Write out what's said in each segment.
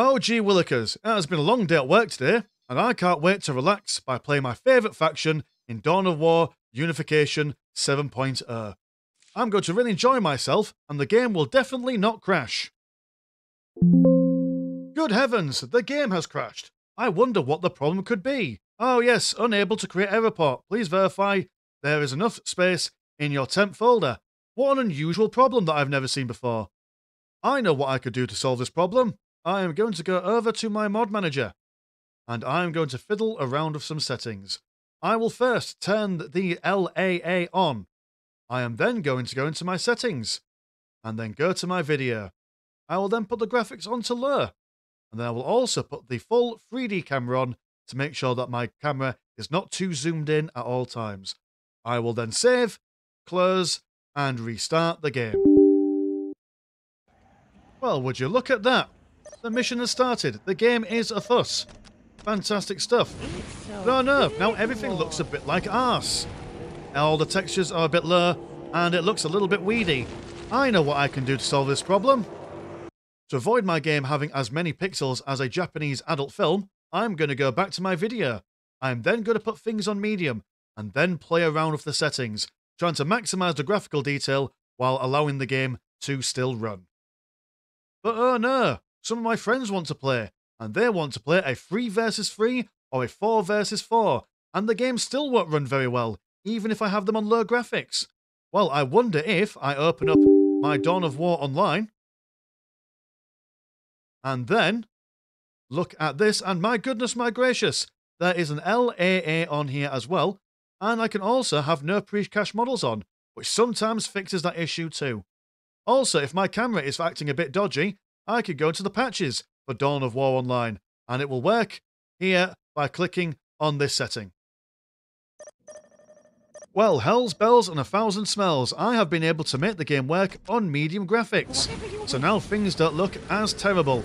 Oh, gee willikers, uh, it has been a long day at work today, and I can't wait to relax by playing my favourite faction in Dawn of War Unification 7.0. I'm going to really enjoy myself, and the game will definitely not crash. Good heavens, the game has crashed. I wonder what the problem could be. Oh, yes, unable to create a report. Please verify there is enough space in your temp folder. What an unusual problem that I've never seen before. I know what I could do to solve this problem. I am going to go over to my mod manager and I'm going to fiddle around with some settings. I will first turn the LAA on. I am then going to go into my settings and then go to my video. I will then put the graphics on to low and then I will also put the full 3D camera on to make sure that my camera is not too zoomed in at all times. I will then save, close, and restart the game. Well, would you look at that? The mission has started. The game is a fuss. Fantastic stuff. No, no, now everything looks a bit like arse. All the textures are a bit low, and it looks a little bit weedy. I know what I can do to solve this problem. To avoid my game having as many pixels as a Japanese adult film, I'm going to go back to my video. I'm then going to put things on medium, and then play around with the settings, trying to maximize the graphical detail while allowing the game to still run. But oh no, some of my friends want to play, and they want to play a 3 versus 3 or a 4 versus 4, and the game still won't run very well, even if I have them on low graphics. Well, I wonder if I open up my Dawn of War online, and then look at this, and my goodness, my gracious, there is an LAA on here as well, and I can also have no pre-cache models on, which sometimes fixes that issue too. Also, if my camera is acting a bit dodgy, I could go into the patches for Dawn of War Online, and it will work here by clicking on this setting. Well, hell's bells and a thousand smells, I have been able to make the game work on medium graphics, so now things don't look as terrible.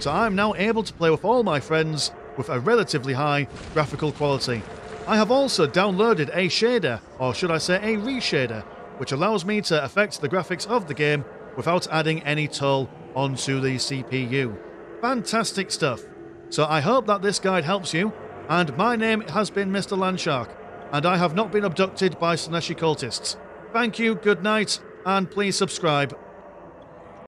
So I'm now able to play with all my friends with a relatively high graphical quality. I have also downloaded a shader, or should I say a reshader, which allows me to affect the graphics of the game without adding any toll onto the CPU. Fantastic stuff. So I hope that this guide helps you, and my name has been Mr. Landshark, and I have not been abducted by Slaaneshi cultists. Thank you, good night, and please subscribe.